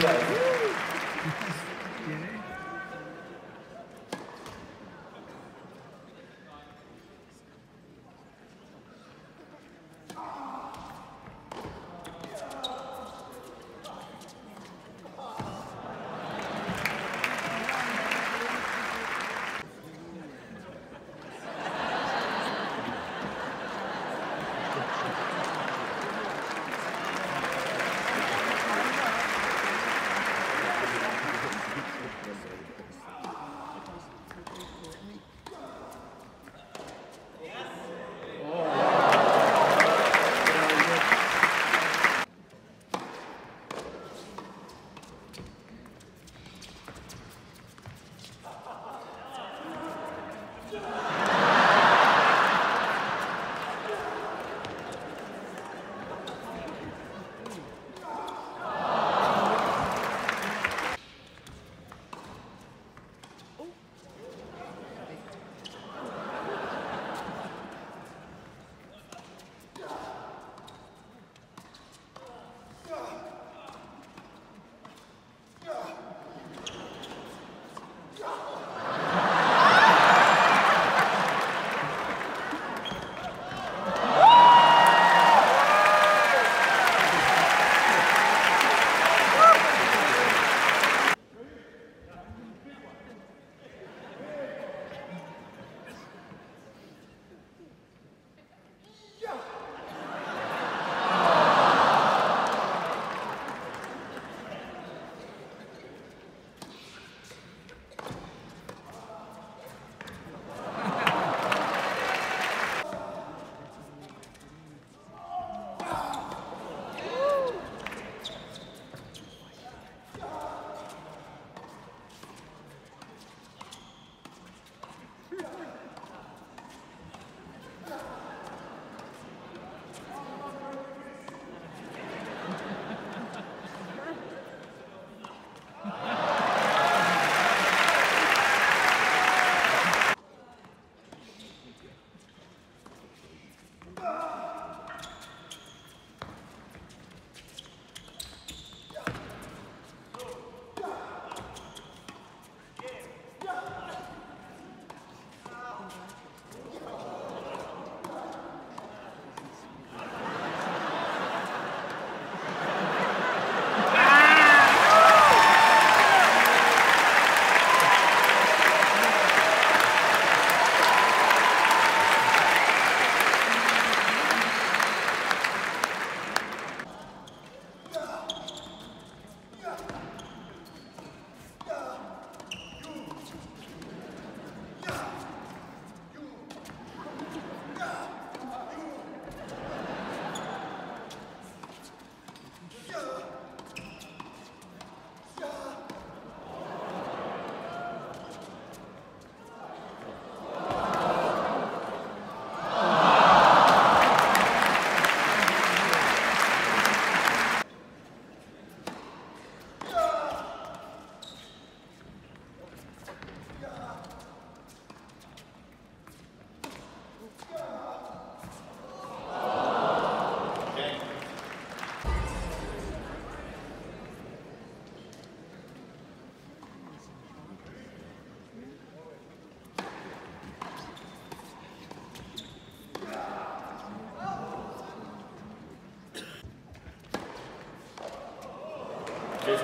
Yeah.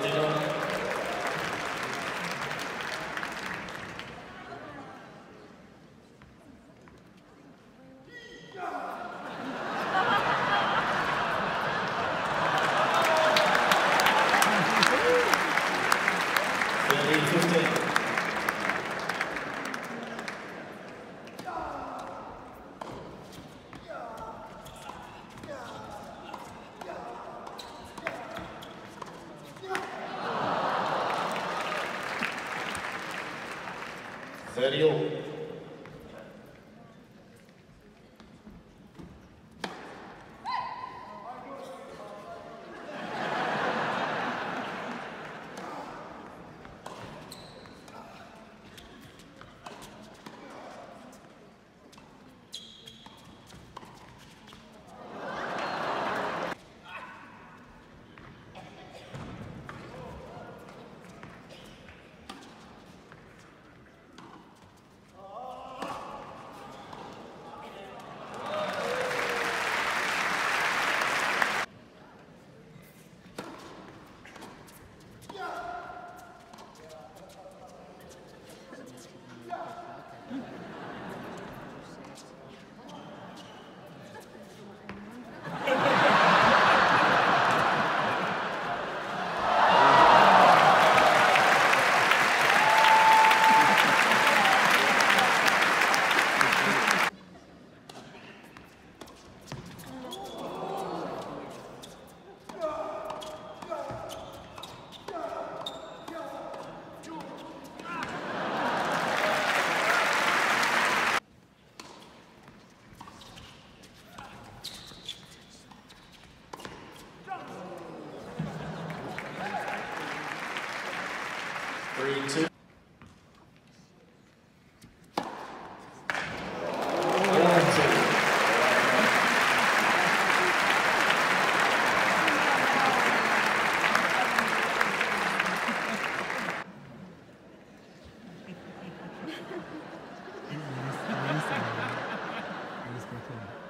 15 left. Three, two. One, two.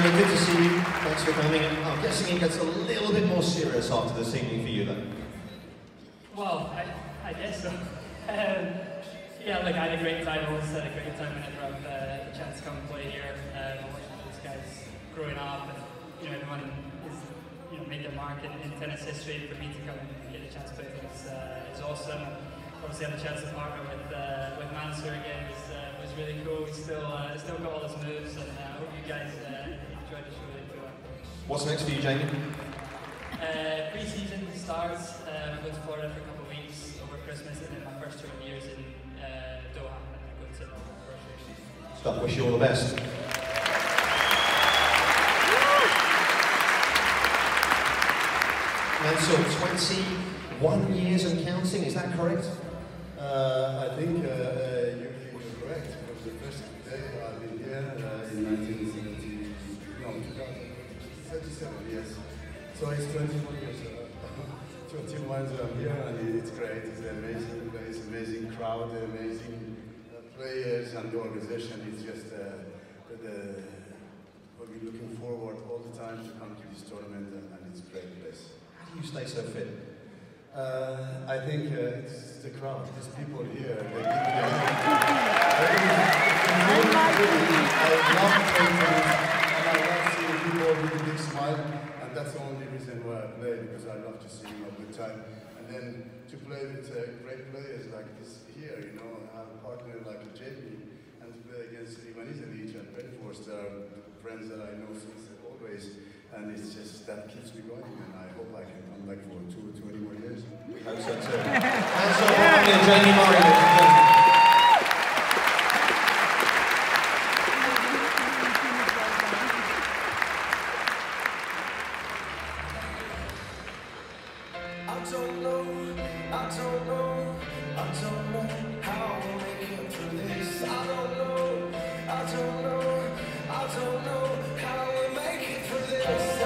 Good to see you. Thanks for coming. I'm guessing it gets a little bit more serious after this evening for you then. Well, I, I guess so. Um, yeah, look, I had a great time. I always had a great time whenever I've uh, the chance to come and play here. Um, watching these guys growing up, and you know, everyone is you know made their mark in, in tennis history. For me to come and get a chance to play with them is, uh, is awesome. Obviously, I had a chance to partner with uh, with Mansour again was uh, was really cool. We still uh, still got all his moves, and uh, hope you guys uh, enjoyed the show. Really cool. What's next for you, Jamie? Uh, pre-season starts. Um, I go to Florida for a couple of weeks over Christmas, and then my first two years in uh, Doha, and then go to Melbourne for a first Stuff, wish you all the best. And so 21 years and counting, is that correct? Uh, I think 2037 years. So it's 24 years. Uh, 21 years I'm here and it's great. It's an amazing place, amazing crowd, amazing uh, players and the organization. It's just uh, the, we'll be looking forward all the time to come to this tournament and, and it's a great place. How do you stay so fit? Uh, I think uh, it's the crowd, these people here. They give me the I love playing and I love seeing people with smile, and that's the only reason why I play because I love to see a good time. And then to play with uh, great players like this here, you know, have a partner like Jamie, and to play against Ivan Izelic and Ben Forster, friends that I know since always, and it's just that keeps me going, and I hope I can come back for two or twenty more years. Hope so too. Jamie Murray. Don't know, I don't know, I don't know how I'll make it through this. I don't know, I don't know, I don't know how we'll make it through this.